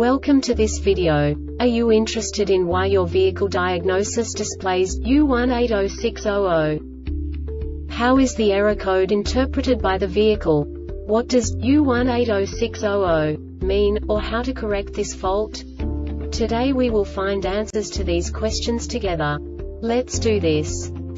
Welcome to this video. Are you interested in why your vehicle diagnosis displays U180600? How is the error code interpreted by the vehicle? What does U180600 mean, or how to correct this fault? Today we will find answers to these questions together. Let's do this.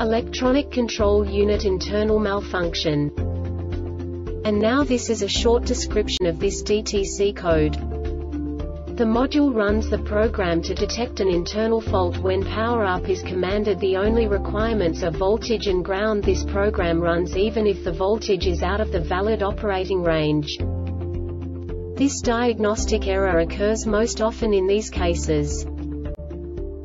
Electronic Control Unit Internal Malfunction. And now this is a short description of this DTC code. The module runs the program to detect an internal fault when power up is commanded the only requirements are voltage and ground this program runs even if the voltage is out of the valid operating range. This diagnostic error occurs most often in these cases.